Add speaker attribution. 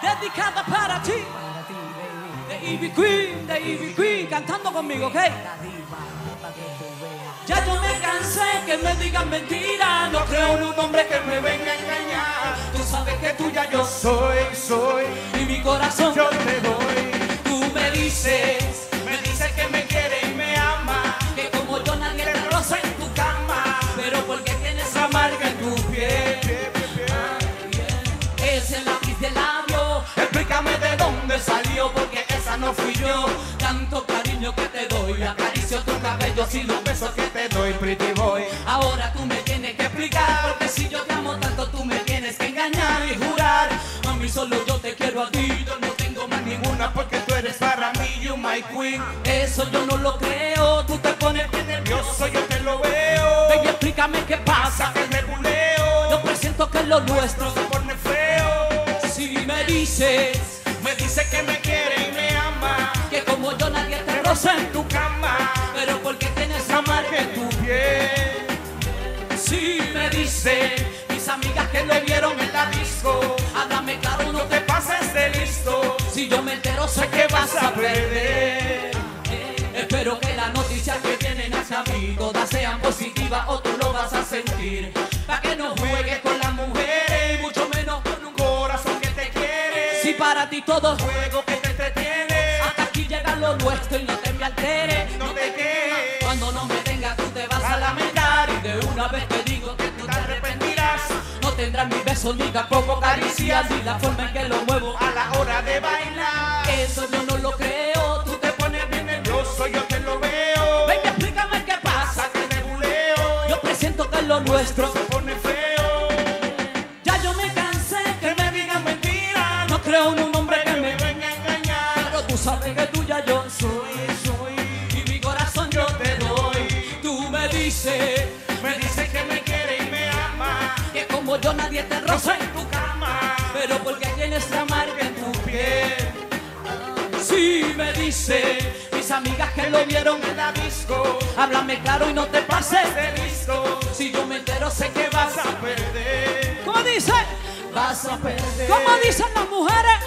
Speaker 1: dedicada para ti.
Speaker 2: Para ti, baby.
Speaker 1: De Ivy Queen, de Ivy Queen, cantando conmigo, ¿ok? Ya yo me cansé que me digan mentiras. No creo en un hombre que me venga a engañar. Tú sabes que tuya yo soy, soy. Y mi corazón yo te doy. Tú me dices, me dices que me quiere y me ama. Que como yo nadie te roza en tu cama. Pero porque tienes amarga en tu piel. De labio, explícame dónde salió, porque esa no fui yo. Tanto cariño que te doy, acaricio tu cabello y los besos que te doy, pretty boy. Ahora tú me tienes que explicar, porque si yo te amo tanto, tú me tienes que engañar y jurar. Mami, solo yo te quiero a ti, yo no tengo más ninguna, porque tú eres para mí, you my queen. Eso yo no lo creo, tú te pones bien nervioso, yo te lo veo. Ven explícame qué pasa, que me buleo. Yo presiento que lo nuestro se pone feo. Si me dices, me dices que me quiere y me ama. Que como yo nadie te roza en tu cama. Pero porque tienes amarga en tu piel. Si me dice, mis amigas que lo vieron en la disco. Háblame claro, no te pases de listo. Si yo me entero, sé que vas a perder. Espero que las noticias que vienen hacia mí todas sean positivas o tú lo vas a sentir. Si para ti todo es juego que te entretiene, hasta aquí llega lo nuestro y no te me alteres. No te quejes, cuando no me tengas tú te vas a lamentar. Y de una vez te digo que tú te arrepentirás. No tendrás mi beso ni tampoco caricias, ni la forma en que lo muevo a la hora de bailar. Eso yo no lo creo, tú te pones bien nervioso, yo te lo veo. Ven explícame qué pasa, que me buleo. Yo presiento que lo nuestro Sabes que tuya yo soy, soy. Y mi corazón yo te doy. Tú me dices, me dices que me quiere y me ama. Que como yo nadie te roza en tu cama. Pero porque tienes la marca en tu piel. Si me dice mis amigas que lo vieron en la disco, háblame claro y no te pases de listo. Si yo me entero sé que vas a perder. ¿Cómo dice? Vas a perder. ¿Cómo dicen las mujeres?